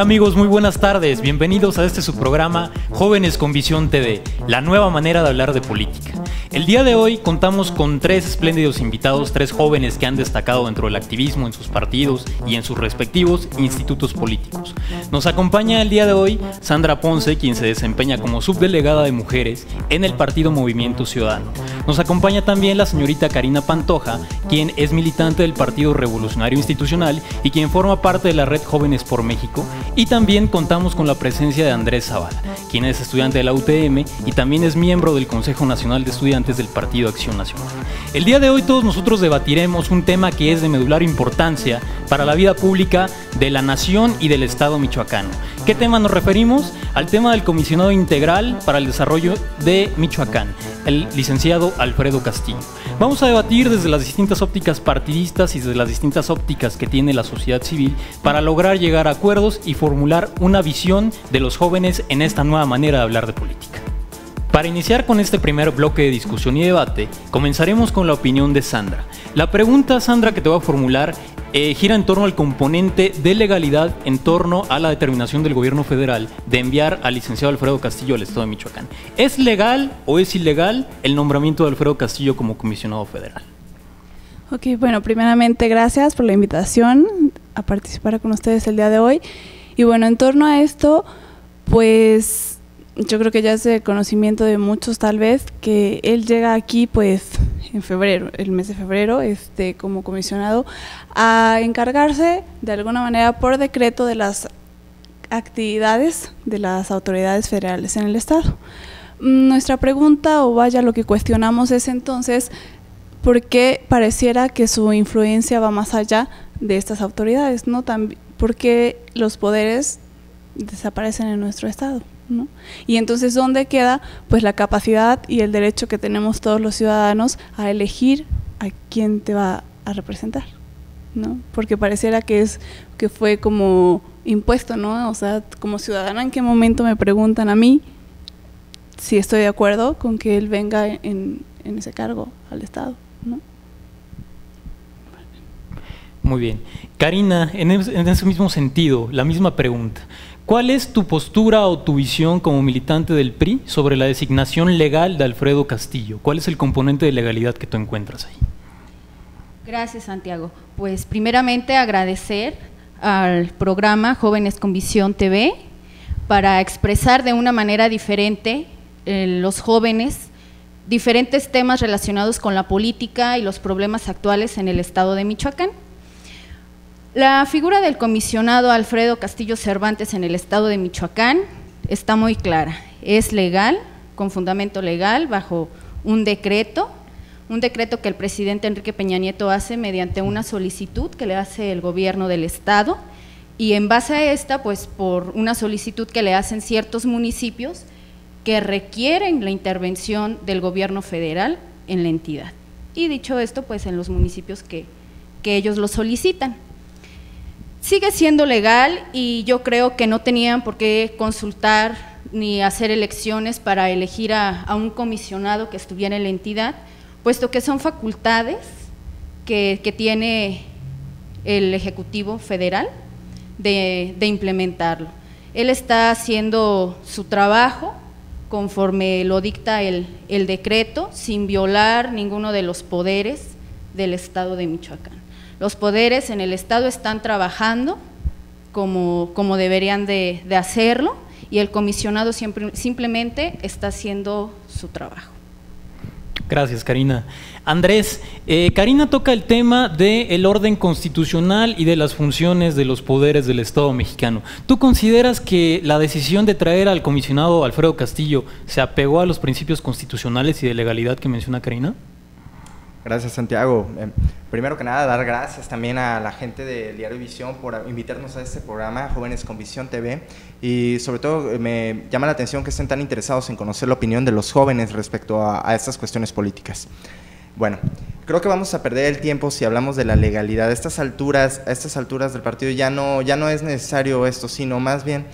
amigos? Muy buenas tardes. Bienvenidos a este su programa Jóvenes con Visión TV, la nueva manera de hablar de política. El día de hoy contamos con tres espléndidos invitados, tres jóvenes que han destacado dentro del activismo en sus partidos y en sus respectivos institutos políticos. Nos acompaña el día de hoy Sandra Ponce, quien se desempeña como subdelegada de mujeres en el partido Movimiento Ciudadano. Nos acompaña también la señorita Karina Pantoja, quien es militante del Partido Revolucionario Institucional y quien forma parte de la red Jóvenes por México. Y también contamos con la presencia de Andrés Zavala, quien es estudiante de la UTM y también es miembro del Consejo Nacional de Estudiantes del Partido Acción Nacional. El día de hoy todos nosotros debatiremos un tema que es de medular importancia para la vida pública de la nación y del Estado michoacano. ¿Qué tema nos referimos? Al tema del comisionado integral para el desarrollo de Michoacán, el licenciado Alfredo Castillo. Vamos a debatir desde las distintas ópticas partidistas y desde las distintas ópticas que tiene la sociedad civil para lograr llegar a acuerdos y formular una visión de los jóvenes en esta nueva manera de hablar de política. Para iniciar con este primer bloque de discusión y debate, comenzaremos con la opinión de Sandra. La pregunta, Sandra, que te voy a formular eh, gira en torno al componente de legalidad en torno a la determinación del gobierno federal de enviar al licenciado Alfredo Castillo al Estado de Michoacán. ¿Es legal o es ilegal el nombramiento de Alfredo Castillo como comisionado federal? Ok, bueno, primeramente gracias por la invitación a participar con ustedes el día de hoy. Y bueno, en torno a esto, pues yo creo que ya es de conocimiento de muchos tal vez que él llega aquí pues en febrero, el mes de febrero, este como comisionado a encargarse de alguna manera por decreto de las actividades de las autoridades federales en el estado. Nuestra pregunta o vaya lo que cuestionamos es entonces por qué pareciera que su influencia va más allá de estas autoridades, ¿no? ¿Por qué los poderes desaparecen en nuestro estado? Y entonces, ¿dónde queda pues la capacidad y el derecho que tenemos todos los ciudadanos a elegir a quién te va a representar? ¿no? Porque pareciera que es que fue como impuesto, ¿no? O sea, como ciudadana, ¿en qué momento me preguntan a mí si estoy de acuerdo con que él venga en, ese cargo al Estado. Muy bien. Karina, en ese mismo sentido, la misma pregunta. ¿Cuál es tu postura o tu visión como militante del PRI sobre la designación legal de Alfredo Castillo? ¿Cuál es el componente de legalidad que tú encuentras ahí? Gracias, Santiago. Pues primeramente agradecer al programa Jóvenes con Visión TV para expresar de una manera diferente eh, los jóvenes diferentes temas relacionados con la política y los problemas actuales en el estado de Michoacán. La figura del comisionado Alfredo Castillo Cervantes en el estado de Michoacán está muy clara. Es legal, con fundamento legal, bajo un decreto, un decreto que el presidente Enrique Peña Nieto hace mediante una solicitud que le hace el gobierno del estado y en base a esta, pues por una solicitud que le hacen ciertos municipios que requieren la intervención del gobierno federal en la entidad. Y dicho esto, pues en los municipios que, ellos lo solicitan. Sigue siendo legal y yo creo que no tenían por qué consultar ni hacer elecciones para elegir a, un comisionado que estuviera en la entidad, puesto que son facultades que, tiene el Ejecutivo Federal de, implementarlo. Él está haciendo su trabajo conforme lo dicta el, el decreto, sin violar ninguno de los poderes del Estado de Michoacán los poderes en el Estado están trabajando como, como deberían de, hacerlo y el comisionado siempre, simplemente está haciendo su trabajo. Gracias, Karina. Andrés, eh, Karina toca el tema del orden constitucional y de las funciones de los poderes del Estado mexicano. ¿Tú consideras que la decisión de traer al comisionado Alfredo Castillo se apegó a los principios constitucionales y de legalidad que menciona Karina? Gracias, Santiago. Eh, primero que nada, dar gracias también a la gente del Diario Visión por invitarnos a este programa, Jóvenes con Visión TV. Y sobre todo, eh, me llama la atención que estén tan interesados en conocer la opinión de los jóvenes respecto a, estas cuestiones políticas. Bueno, creo que vamos a perder el tiempo si hablamos de la legalidad. A estas alturas, a estas alturas del partido ya no, ya no es necesario esto, sino más bien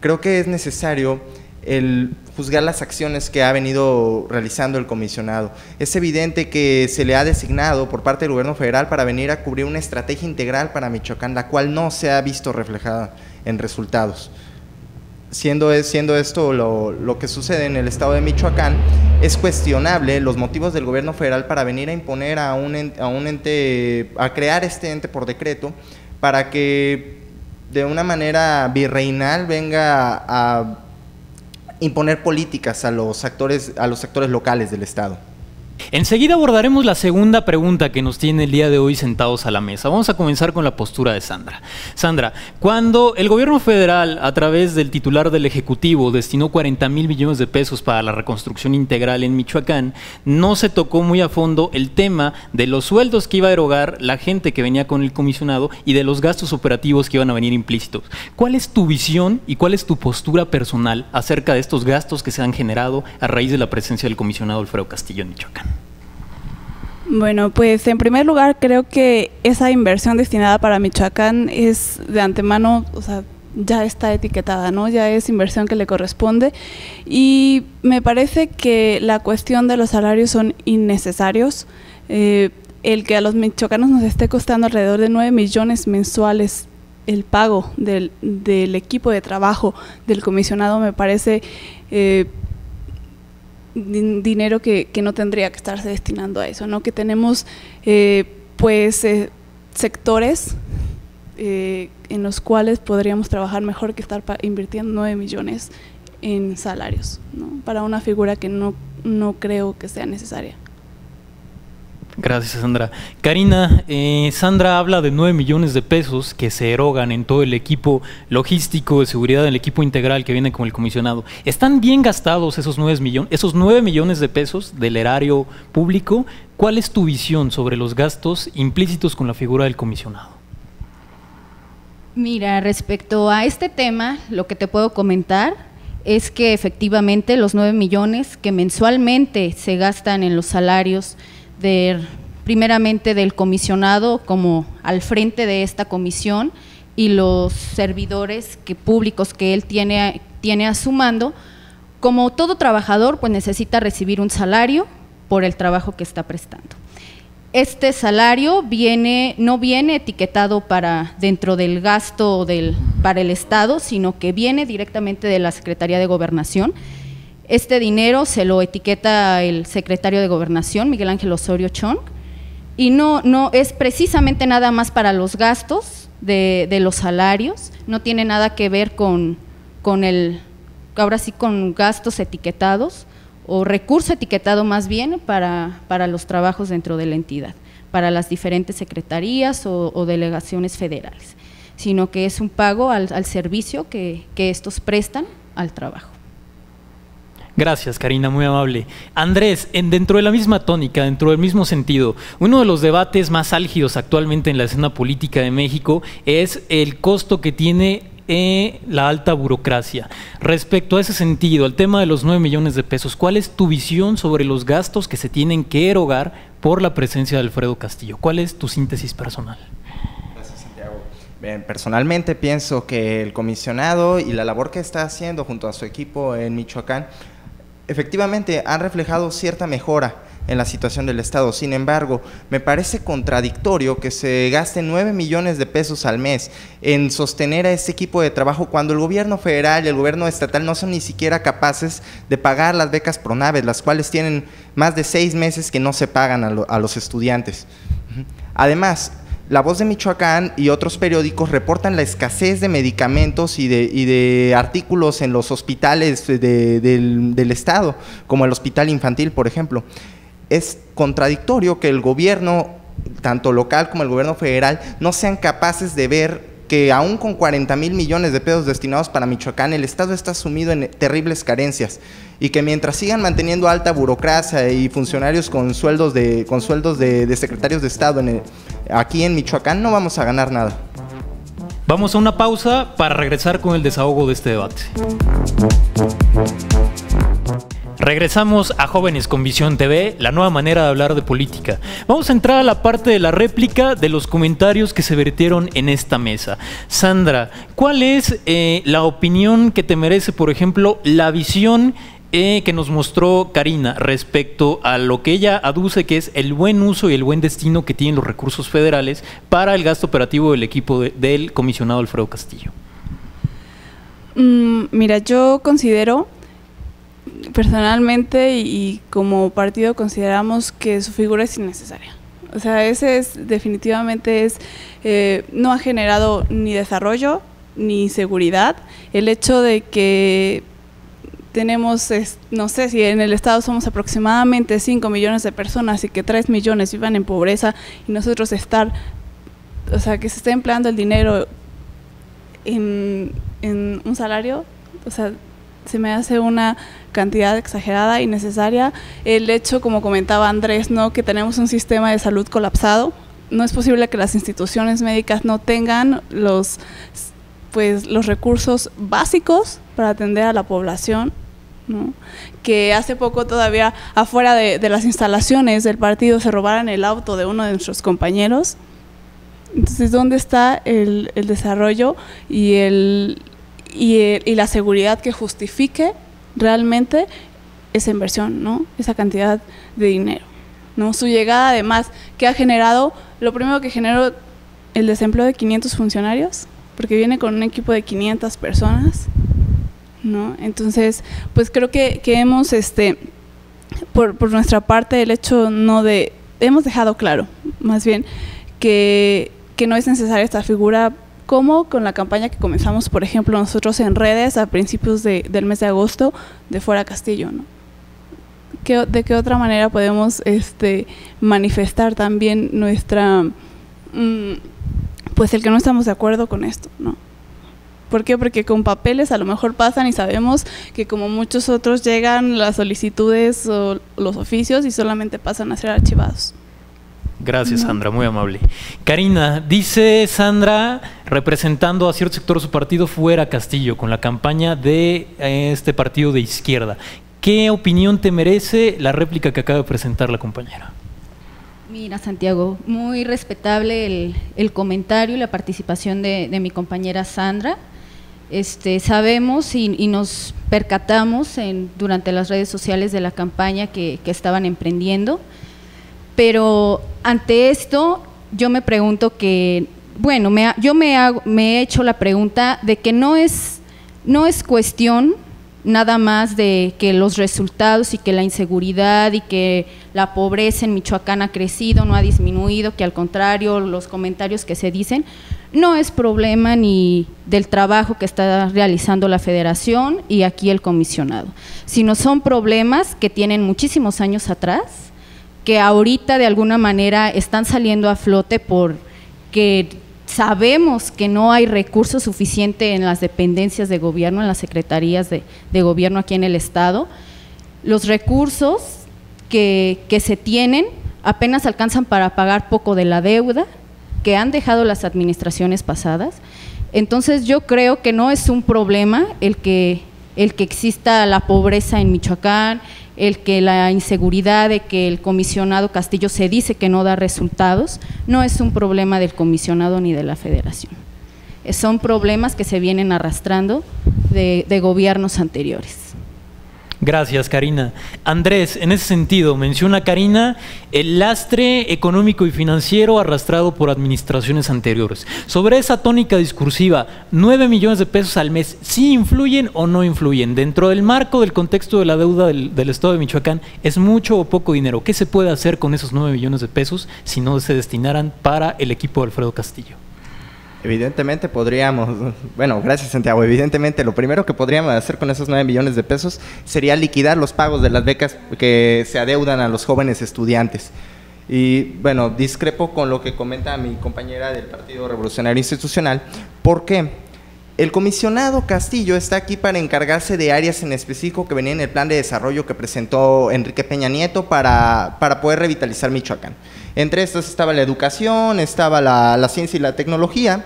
creo que es necesario el juzgar las acciones que ha venido realizando el comisionado. Es evidente que se le ha designado por parte del gobierno federal para venir a cubrir una estrategia integral para Michoacán, la cual no se ha visto reflejada en resultados. Siendo, siendo esto lo, lo, que sucede en el estado de Michoacán, es cuestionable los motivos del gobierno federal para venir a imponer a un, a un ente, a crear este ente por decreto, para que de una manera virreinal venga a imponer políticas a los actores, a los actores locales del Estado. Enseguida abordaremos la segunda pregunta que nos tiene el día de hoy sentados a la mesa. Vamos a comenzar con la postura de Sandra. Sandra, cuando el gobierno federal, a través del titular del Ejecutivo, destinó 40 mil millones de pesos para la reconstrucción integral en Michoacán, no se tocó muy a fondo el tema de los sueldos que iba a erogar la gente que venía con el comisionado y de los gastos operativos que iban a venir implícitos. ¿Cuál es tu visión y cuál es tu postura personal acerca de estos gastos que se han generado a raíz de la presencia del comisionado Alfredo Castillo en Michoacán? Bueno, pues en primer lugar creo que esa inversión destinada para Michoacán es de antemano, o sea, ya está etiquetada, ¿no? Ya es inversión que le corresponde y me parece que la cuestión de los salarios son innecesarios. Eh, el que a los michoacanos nos esté costando alrededor de 9 millones mensuales el pago del, del equipo de trabajo del comisionado me parece eh, dinero que, no tendría que estarse destinando a eso, ¿no? Que tenemos eh, pues eh, sectores eh, en los cuales podríamos trabajar mejor que estar invirtiendo 9 millones en salarios, ¿no? Para una figura que no, no creo que sea necesaria. Gracias, Sandra. Karina, eh, Sandra habla de 9 millones de pesos que se erogan en todo el equipo logístico de seguridad del equipo integral que viene con el comisionado. ¿Están bien gastados esos 9 millones, esos 9 millones de pesos del erario público? ¿Cuál es tu visión sobre los gastos implícitos con la figura del comisionado? Mira, respecto a este tema, lo que te puedo comentar es que efectivamente los 9 millones que mensualmente se gastan en los salarios primeramente del comisionado como al frente de esta comisión y los servidores que, públicos que él tiene, tiene a su mando. Como todo trabajador, pues necesita recibir un salario por el trabajo que está prestando. Este salario viene, no viene etiquetado para dentro del gasto del, para el Estado, sino que viene directamente de la Secretaría de Gobernación este dinero se lo etiqueta el secretario de Gobernación, Miguel Ángel Osorio Chong, y no, es precisamente nada más para los gastos de, los salarios, no tiene nada que ver con, el, ahora sí con gastos etiquetados o recurso etiquetado más bien para, los trabajos dentro de la entidad, para las diferentes secretarías o, delegaciones federales, sino que es un pago al, servicio que estos prestan al trabajo. Gracias, Karina, muy amable. Andrés, en, dentro de la misma tónica, dentro del mismo sentido, uno de los debates más álgidos actualmente en la escena política de México es el costo que tiene eh, la alta burocracia. Respecto a ese sentido, al tema de los 9 millones de pesos, ¿cuál es tu visión sobre los gastos que se tienen que erogar por la presencia de Alfredo Castillo? ¿Cuál es tu síntesis personal? Bien, personalmente pienso que el comisionado y la labor que está haciendo junto a su equipo en Michoacán efectivamente han reflejado cierta mejora en la situación del Estado. Sin embargo, me parece contradictorio que se gasten 9 millones de pesos al mes en sostener a este equipo de trabajo cuando el gobierno federal y el gobierno estatal no son ni siquiera capaces de pagar las becas PRONAVES, las cuales tienen más de seis meses que no se pagan a, a los estudiantes. Además, la Voz de Michoacán y otros periódicos reportan la escasez de medicamentos y de, artículos en los hospitales del, Estado, como el Hospital Infantil, por ejemplo. Es contradictorio que el gobierno, tanto local como el gobierno federal, no sean capaces de ver que aún con 40 mil millones de pesos destinados para Michoacán, el Estado está sumido en terribles carencias y que mientras sigan manteniendo alta burocracia y funcionarios con sueldos de, con sueldos de, secretarios de Estado aquí en Michoacán, no vamos a ganar nada. Vamos a una pausa para regresar con el desahogo de este debate. Regresamos a Jóvenes con Visión TV, la nueva manera de hablar de política. Vamos a entrar a la parte de la réplica de los comentarios que se vertieron en esta mesa. Sandra, ¿cuál es eh, la opinión que te merece, por ejemplo, la visión eh, que nos mostró Karina respecto a lo que ella aduce que es el buen uso y el buen destino que tienen los recursos federales para el gasto operativo del equipo del comisionado Alfredo Castillo? Mm, mira, yo considero personalmente y, como partido consideramos que su figura es innecesaria. O sea, ese es definitivamente es eh, no ha generado ni desarrollo ni seguridad. El hecho de que tenemos, no sé si en el Estado somos aproximadamente 5 millones de personas y que 3 millones vivan en pobreza y nosotros estar, o sea, que se esté empleando el dinero en, en un salario, o sea, se me hace una cantidad exagerada y necesaria. El hecho, como comentaba Andrés, ¿no? que tenemos un sistema de salud colapsado. No es posible que las instituciones médicas no tengan los, pues, los recursos básicos para atender a la población. Que hace poco todavía afuera de, las instalaciones del partido se robaran el auto de uno de nuestros compañeros. Entonces, ¿dónde está el, desarrollo y el, y, la seguridad que justifique realmente esa inversión, ¿no? Esa cantidad de dinero, ¿no? Su llegada además que ha generado, lo primero que generó el desempleo de 500 funcionarios, porque viene con un equipo de 500 personas, ¿no? Entonces, pues creo que, que hemos, este, por, nuestra parte, el hecho no de, hemos dejado claro, más bien, que, no es necesaria esta figura como con la campaña que comenzamos, por ejemplo, nosotros en redes a principios del mes de agosto de Fuera Castillo, ¿no? ¿De qué otra manera podemos este, manifestar también nuestra, mm, pues el que no estamos de acuerdo con esto, ¿no? ¿Por qué? Porque con papeles a lo mejor pasan y sabemos que como muchos otros llegan las solicitudes o los oficios y solamente pasan a ser archivados. Gracias, Sandra, muy amable. Karina, dice Sandra, representando a cierto sector de su partido fuera Castillo, con la campaña de eh, este partido de izquierda. ¿Qué opinión te merece la réplica que acaba de presentar la compañera? Mira, Santiago, muy respetable el, comentario y la participación de, mi compañera Sandra. Este, sabemos y, nos percatamos en, durante las redes sociales de la campaña que, que estaban emprendiendo. Pero ante esto yo me pregunto que, bueno, me, yo me, me he hecho la pregunta de que no es, no es cuestión nada más de que los resultados y que la inseguridad y que la pobreza en Michoacán ha crecido, no ha disminuido, que al contrario los comentarios que se dicen, no es problema ni del trabajo que está realizando la federación y aquí el comisionado, sino son problemas que tienen muchísimos años atrás que ahorita de alguna manera están saliendo a flote porque sabemos que no hay recursos suficiente en las dependencias de gobierno, en las secretarías de, gobierno aquí en el Estado. Los recursos que, que se tienen apenas alcanzan para pagar poco de la deuda que han dejado las administraciones pasadas. Entonces yo creo que no es un problema el que, el que exista la pobreza en Michoacán, el que la inseguridad de que el comisionado Castillo se dice que no da resultados, no es un problema del comisionado ni de la federación. Son problemas que se vienen arrastrando de, de gobiernos anteriores. Gracias, Karina. Andrés, en ese sentido, menciona Karina el lastre económico y financiero arrastrado por administraciones anteriores. Sobre esa tónica discursiva, ¿nueve millones de pesos al mes sí influyen o no influyen? Dentro del marco del contexto de la deuda del, del Estado de Michoacán, ¿es mucho o poco dinero? ¿Qué se puede hacer con esos nueve millones de pesos si no se destinaran para el equipo de Alfredo Castillo? Evidentemente podríamos, bueno, gracias Santiago, evidentemente lo primero que podríamos hacer con esos 9 millones de pesos sería liquidar los pagos de las becas que se adeudan a los jóvenes estudiantes. Y bueno, discrepo con lo que comenta mi compañera del Partido Revolucionario Institucional, porque el comisionado Castillo está aquí para encargarse de áreas en específico que venían en el plan de desarrollo que presentó Enrique Peña Nieto para, para poder revitalizar Michoacán. Entre estas estaba la educación, estaba la, ciencia y la tecnología.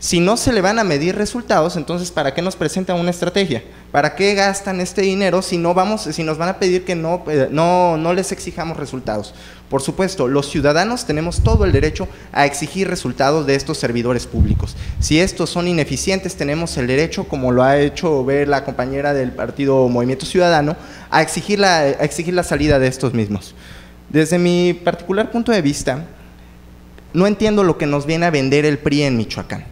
Si no se le van a medir resultados, entonces ¿para qué nos presentan una estrategia? ¿Para qué gastan este dinero si no vamos, si nos van a pedir que no, eh, no, no les exijamos resultados? Por supuesto, los ciudadanos tenemos todo el derecho a exigir resultados de estos servidores públicos. Si estos son ineficientes, tenemos el derecho, como lo ha hecho ver la compañera del partido Movimiento Ciudadano, a exigir la, a exigir la salida de estos mismos. Desde mi particular punto de vista, no entiendo lo que nos viene a vender el PRI en Michoacán.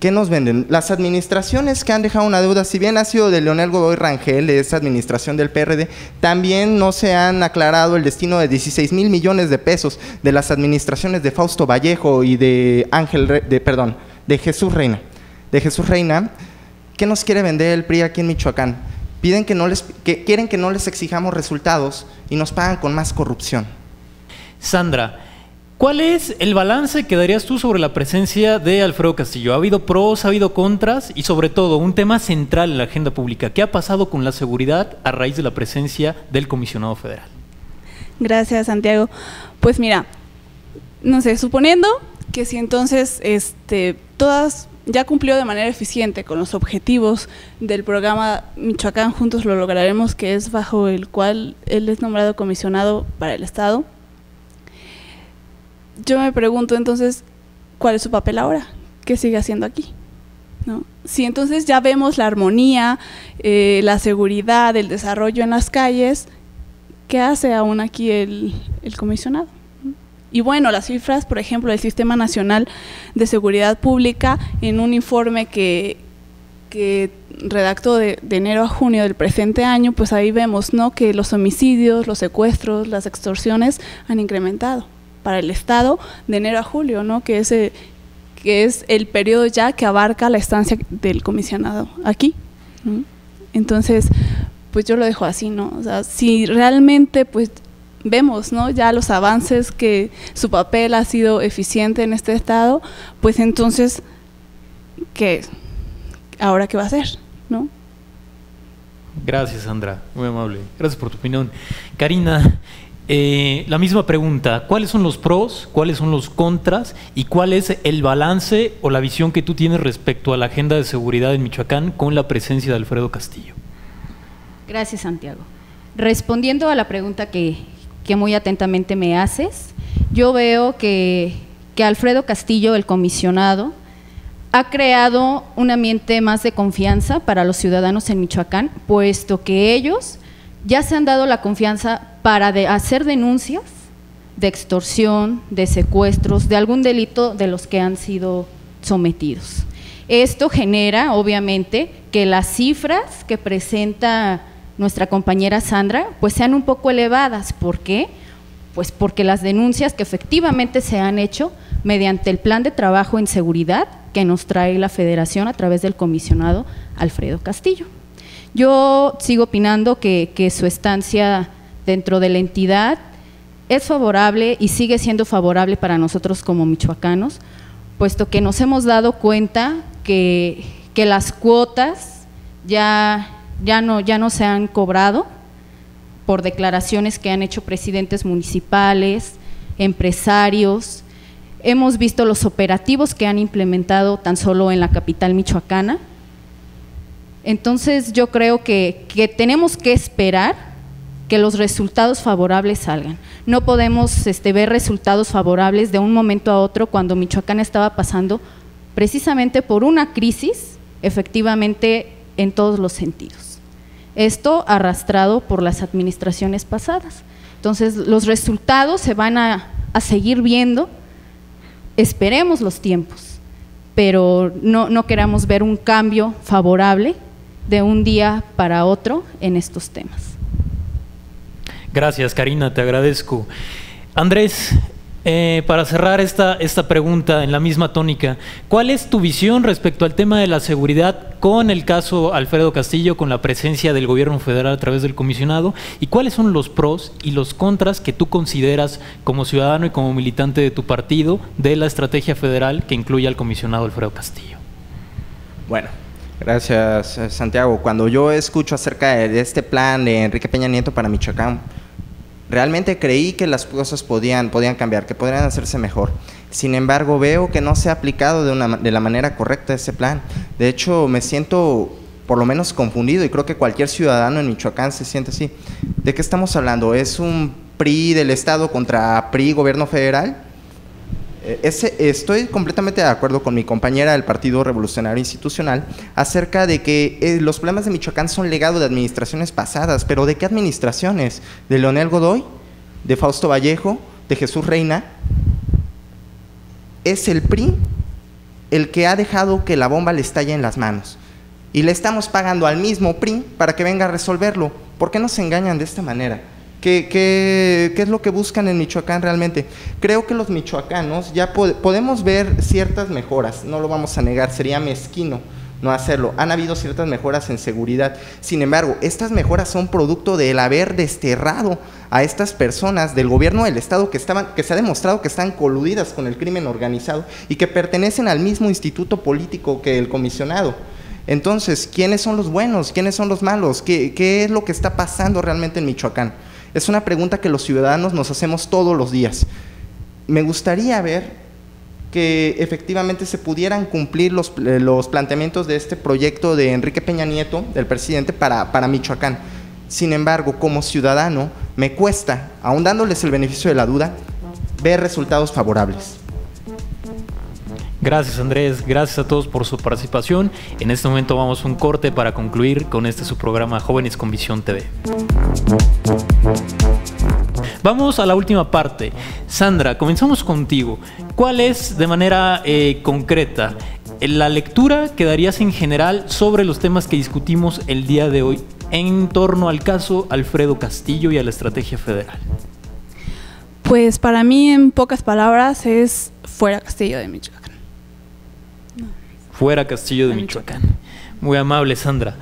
¿Qué nos venden? Las administraciones que han dejado una deuda, si bien ha sido de Leonel Godoy Rangel, esa administración del PRD, también no se han aclarado el destino de 16 mil millones de pesos de las administraciones de Fausto Vallejo y de Ángel, de, perdón, de Jesús Reina. De Jesús Reina, ¿qué nos quiere vender el PRI aquí en Michoacán? Piden que no les, que quieren que no les exijamos resultados y nos pagan con más corrupción. Sandra, ¿Cuál es el balance que darías tú sobre la presencia de Alfredo Castillo? ¿Ha habido pros, ha habido contras? Y sobre todo, un tema central en la agenda pública. ¿Qué ha pasado con la seguridad a raíz de la presencia del comisionado federal? Gracias, Santiago. Pues mira, no sé, suponiendo que si entonces este, todas ya cumplió de manera eficiente con los objetivos del programa Michoacán Juntos lo lograremos, que es bajo el cual él es nombrado comisionado para el Estado yo me pregunto entonces, ¿cuál es su papel ahora? ¿Qué sigue haciendo aquí? Si entonces ya vemos la armonía, eh, la seguridad, el desarrollo en las calles, ¿qué hace aún aquí el, comisionado? Y bueno, las cifras, por ejemplo, del Sistema Nacional de Seguridad Pública, en un informe que, que redactó de, enero a junio del presente año, pues ahí vemos ¿no? que los homicidios, los secuestros, las extorsiones han incrementado para el Estado de enero a julio, ¿no? que, es, que es el periodo ya que abarca la estancia del comisionado aquí. Entonces, pues yo lo dejo así, ¿no? O sea, si realmente pues vemos, ¿no? Ya los avances que su papel ha sido eficiente en este estado, pues entonces ¿qué ahora qué va a hacer, ¿no? Gracias, Sandra, muy amable. Gracias por tu opinión. Karina, eh, la misma pregunta, ¿cuáles son los pros, cuáles son los contras y cuál es el balance o la visión que tú tienes respecto a la agenda de seguridad en Michoacán con la presencia de Alfredo Castillo? Gracias, Santiago. Respondiendo a la pregunta que, que muy atentamente me haces, yo veo que, que Alfredo Castillo, el comisionado, ha creado un ambiente más de confianza para los ciudadanos en Michoacán, puesto que ellos ya se han dado la confianza para hacer denuncias de extorsión, de secuestros, de algún delito de los que han sido sometidos. Esto genera, obviamente, que las cifras que presenta nuestra compañera Sandra, pues sean un poco elevadas. ¿Por qué? Pues porque las denuncias que efectivamente se han hecho mediante el plan de trabajo en seguridad que nos trae la Federación a través del comisionado Alfredo Castillo. Yo sigo opinando que, su estancia dentro de la entidad es favorable y sigue siendo favorable para nosotros como michoacanos, puesto que nos hemos dado cuenta que, las cuotas ya, ya, no, se han cobrado por declaraciones que han hecho presidentes municipales, empresarios. Hemos visto los operativos que han implementado tan solo en la capital michoacana entonces yo creo que, tenemos que esperar que los resultados favorables salgan. No podemos este, ver resultados favorables de un momento a otro cuando Michoacán estaba pasando precisamente por una crisis, efectivamente en todos los sentidos. Esto arrastrado por las administraciones pasadas. Entonces los resultados se van a, a seguir viendo, esperemos los tiempos, pero no, no queramos ver un cambio favorable de un día para otro en estos temas. Gracias, Karina, te agradezco. Andrés, eh, para cerrar esta, esta pregunta en la misma tónica, ¿cuál es tu visión respecto al tema de la seguridad con el caso Alfredo Castillo, con la presencia del gobierno federal a través del comisionado? ¿Y cuáles son los pros y los contras que tú consideras como ciudadano y como militante de tu partido de la estrategia federal que incluye al comisionado Alfredo Castillo? Bueno, Gracias, eh, Santiago. Cuando yo escucho acerca de este plan de Enrique Peña Nieto para Michoacán, realmente creí que las cosas podían, podían cambiar, que podrían hacerse mejor. Sin embargo, veo que no se ha aplicado de, una, de la manera correcta ese plan. De hecho, me siento por lo menos confundido y creo que cualquier ciudadano en Michoacán se siente así. ¿De qué estamos hablando? ¿Es un PRI del Estado contra PRI gobierno federal? Eh, estoy completamente de acuerdo con mi compañera del Partido Revolucionario Institucional acerca de que eh, los problemas de Michoacán son legado de administraciones pasadas, pero ¿de qué administraciones? ¿De Leonel Godoy? ¿De Fausto Vallejo? ¿De Jesús Reina? ¿Es el PRI el que ha dejado que la bomba le estalle en las manos. Y le estamos pagando al mismo PRI para que venga a resolverlo. ¿Por qué nos engañan de esta manera? ¿Qué, qué, qué es lo que buscan en Michoacán realmente? Creo que los michoacanos ya podemos ver ciertas mejoras, no lo vamos a negar, sería mezquino no hacerlo. Han habido ciertas mejoras en seguridad. Sin embargo, estas mejoras son producto del haber desterrado a estas personas del gobierno del Estado que, estaban, que se ha demostrado que están coludidas con el crimen organizado y que pertenecen al mismo instituto político que el comisionado. Entonces, ¿quiénes son los buenos? ¿Quiénes son los malos? ¿Qué, qué es lo que está pasando realmente en Michoacán? Es una pregunta que los ciudadanos nos hacemos todos los días. Me gustaría ver que efectivamente se pudieran cumplir los, eh, los, planteamientos de este proyecto de Enrique Peña Nieto, del presidente, para, para Michoacán. Sin embargo, como ciudadano, me cuesta, aún dándoles el beneficio de la duda, ver resultados favorables. Gracias Andrés, gracias a todos por su participación. En este momento vamos a un corte para concluir con este su programa Jóvenes con Visión TV. Vamos a la última parte. Sandra, comenzamos contigo. ¿Cuál es de manera eh, concreta la lectura que darías en general sobre los temas que discutimos el día de hoy en torno al caso Alfredo Castillo y a la estrategia federal? Pues para mí, en pocas palabras, es fuera Castillo de Michoacán. Fuera Castillo de Michoacán. Muy amable, Sandra.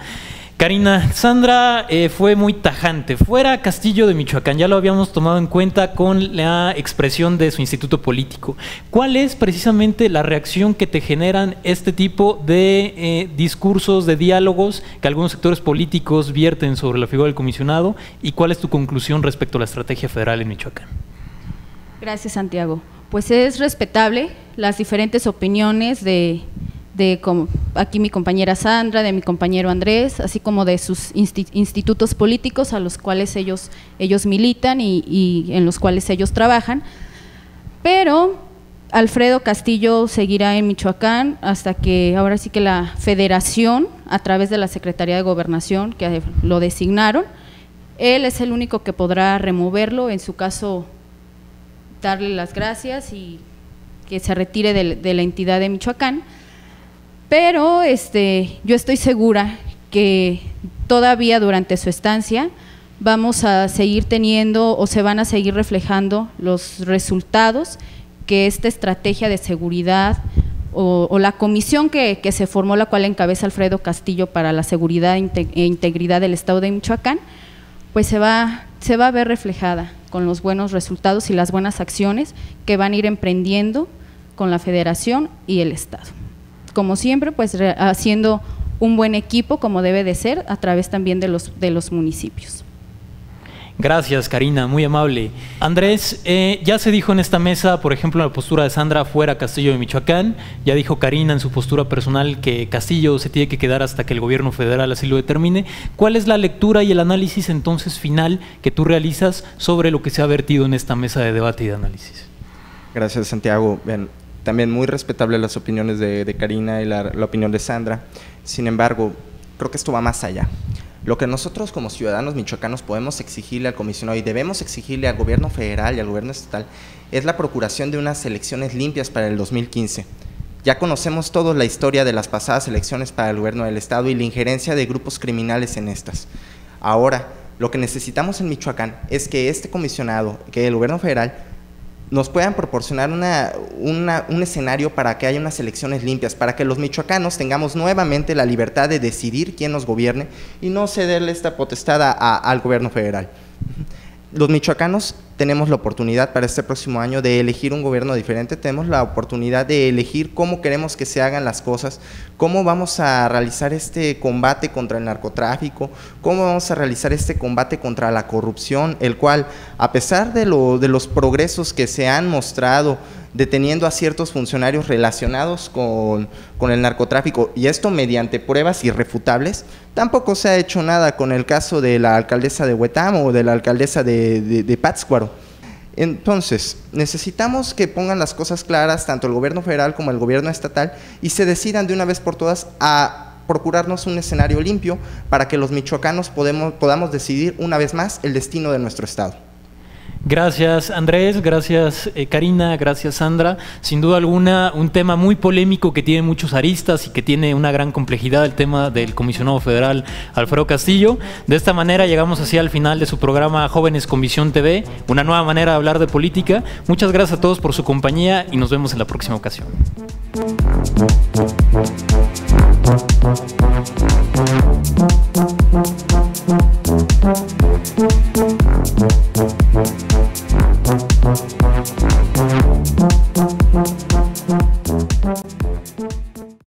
Karina, Sandra eh, fue muy tajante. Fuera Castillo de Michoacán, ya lo habíamos tomado en cuenta con la expresión de su instituto político. ¿Cuál es precisamente la reacción que te generan este tipo de eh, discursos, de diálogos que algunos sectores políticos vierten sobre la figura del comisionado? ¿Y cuál es tu conclusión respecto a la estrategia federal en Michoacán? Gracias, Santiago. Pues es respetable las diferentes opiniones de de aquí mi compañera Sandra, de mi compañero Andrés, así como de sus institutos políticos a los cuales ellos, ellos militan y, en los cuales ellos trabajan. Pero Alfredo Castillo seguirá en Michoacán hasta que ahora sí que la federación, a través de la Secretaría de Gobernación, que lo designaron, él es el único que podrá removerlo, en su caso darle las gracias y que se retire de la entidad de Michoacán. Pero este, yo estoy segura que todavía durante su estancia vamos a seguir teniendo o se van a seguir reflejando los resultados que esta estrategia de seguridad o, la comisión que, se formó, la cual encabeza Alfredo Castillo para la seguridad e integridad del Estado de Michoacán, pues se va, se va a ver reflejada con los buenos resultados y las buenas acciones que van a ir emprendiendo con la Federación y el Estado como siempre, pues haciendo un buen equipo como debe de ser a través también de los, de los municipios. Gracias, Karina, muy amable. Andrés, eh, ya se dijo en esta mesa, por ejemplo, la postura de Sandra fuera Castillo de Michoacán. Ya dijo Karina en su postura personal que Castillo se tiene que quedar hasta que el gobierno federal así lo determine. ¿Cuál es la lectura y el análisis entonces final que tú realizas sobre lo que se ha vertido en esta mesa de debate y de análisis? Gracias, Santiago también muy respetable las opiniones de, Karina y la, opinión de Sandra. Sin embargo, creo que esto va más allá. Lo que nosotros como ciudadanos michoacanos podemos exigirle al comisionado y debemos exigirle al gobierno federal y al gobierno estatal es la procuración de unas elecciones limpias para el 2015. Ya conocemos todos la historia de las pasadas elecciones para el gobierno del estado y la injerencia de grupos criminales en estas. Ahora, lo que necesitamos en Michoacán es que este comisionado, que el gobierno federal nos puedan proporcionar un escenario para que haya unas elecciones limpias, para que los michoacanos tengamos nuevamente la libertad de decidir quién nos gobierne y no cederle esta potestad al gobierno federal. Los michoacanos tenemos la oportunidad para este próximo año de elegir un gobierno diferente, tenemos la oportunidad de elegir cómo queremos que se hagan las cosas, cómo vamos a realizar este combate contra el narcotráfico, cómo vamos a realizar este combate contra la corrupción, el cual, a pesar de, lo, de los progresos que se han mostrado, deteniendo a ciertos funcionarios relacionados con, el narcotráfico, y esto mediante pruebas irrefutables, tampoco se ha hecho nada con el caso de la alcaldesa de Huetamo o de la alcaldesa de, de Pátzcuaro entonces, necesitamos que pongan las cosas claras, tanto el gobierno federal como el gobierno estatal, y se decidan de una vez por todas a procurarnos un escenario limpio para que los michoacanos podamos decidir una vez más el destino de nuestro estado. Gracias Andrés, gracias eh, Karina, gracias Sandra. Sin duda alguna, un tema muy polémico que tiene muchos aristas y que tiene una gran complejidad, el tema del comisionado federal Alfredo Castillo. De esta manera llegamos así al final de su programa Jóvenes con Visión TV, una nueva manera de hablar de política. Muchas gracias a todos por su compañía y nos vemos en la próxima ocasión.